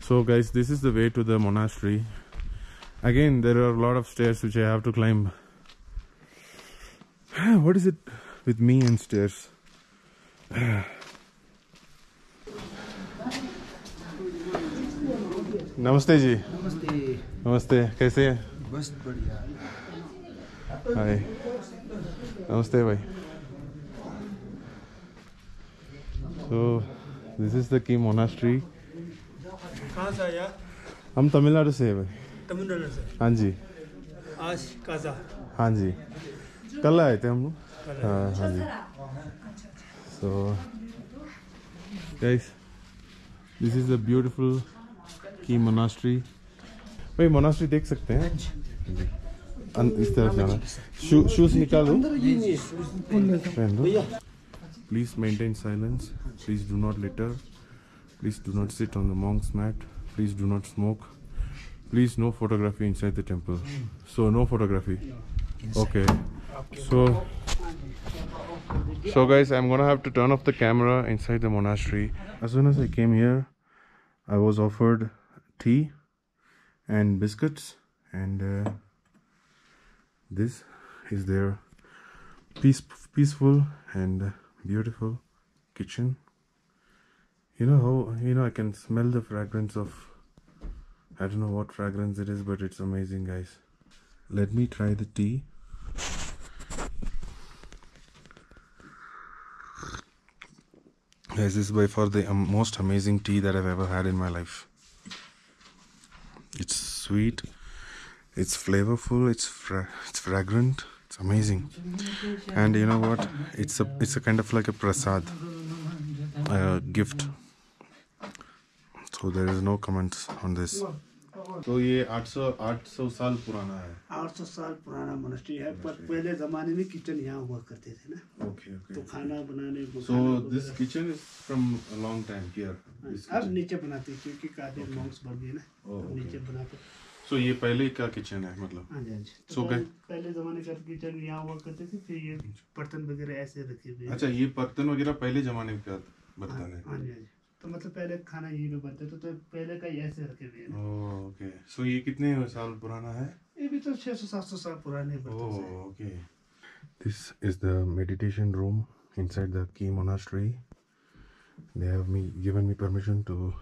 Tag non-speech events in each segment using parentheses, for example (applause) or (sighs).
So, guys, this is the way to the monastery. Again, there are a lot of stairs which I have to climb. (sighs) what is it with me and stairs? (sighs) नमस्ते जी नमस्ते नमस्ते कैसे हैं बस बढ़िया हाय नमस्ते भाई so this is the key monastery. कहाँ से आया हम तमिलनाडु से हैं भाई। तमिलनाडु से? हाँ जी। आज काजा। हाँ जी। कल आए थे हम लोग। हाँ हाँ जी। So guys this is a beautiful key monastery भाई monastery देख सकते हैं। इस तरफ़ जाना। शू शूज़ निकालो पहन दो? Please maintain silence. Please do not litter. Please do not sit on the monk's mat. Please do not smoke. Please no photography inside the temple. So no photography. Okay. So so guys, I'm gonna have to turn off the camera inside the monastery. As soon as I came here, I was offered tea and biscuits, and uh, this is their peace, peaceful and beautiful kitchen. You know how you know I can smell the fragrance of I don't know what fragrance it is, but it's amazing, guys. Let me try the tea. Guys, this is by far the um, most amazing tea that I've ever had in my life. It's sweet, it's flavorful, it's fra- it's fragrant, it's amazing. And you know what? It's a it's a kind of like a prasad, a gift. So there is no comments on this. तो ये 800 800 साल पुराना है आठ सौ साल पुराना monastery है पर पहले जमाने में किचन यहाँ हुआ करते थे ना ओके तो ओके खाना बनाने को So खाना this वगैरह- kitchen is from a long time here. This अब. नीचे बनाते हैं, क्योंकि काफ़ी मॉन्क्स बढ़ गए ना Oh, तो okay. नीचे बनाते So ये पहले का किचन है मतलब? हाँ जी हाँ जी। तो पहले, गए- पहले जमाने का किचन यहाँ हुआ करते थे फिर ये बर्तन वगैरह ऐसे रखे हुए अच्छा ये बर्तन वगैरह पहले जमाने का बर्तन हाँ है? हाँ जी हाँ तो मतलब पहले खाना यही में बनते थे तो पहले का ही ऐसे रखे हुए हैं। ओके सो ये कितने साल पुराना है? ये भी तो छह सौ सात सौ साल पुराने बर्तन से। okay. This is the meditation room inside the Key Monastery. They have me given me permission to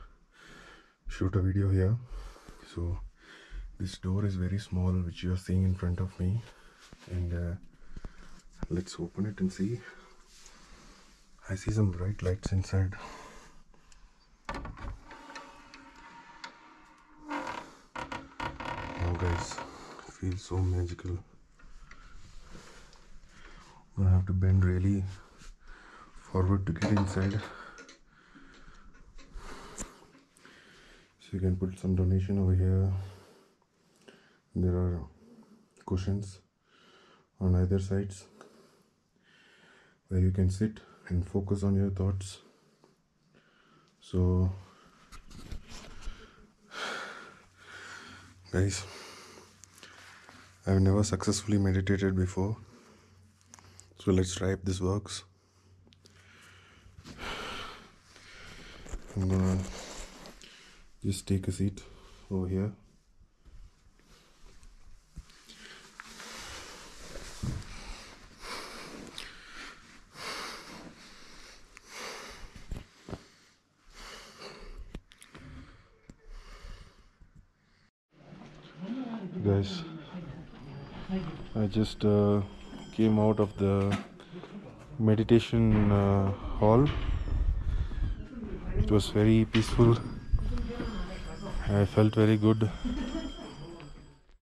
shoot a video here. So this door is very small, which you are seeing in front of me, and uh, let's open it and see. I see some bright lights inside. Oh, guys, feels so magical. I'm gonna have to bend really forward to get inside. So you can put some donation over here. There are cushions on either sides where you can sit and focus on your thoughts. So guys i've never successfully meditated before. So let's try if this works. I'm gonna just take a seat over here guys. I just uh, came out of the meditation uh, hall. It was very peaceful. I felt very good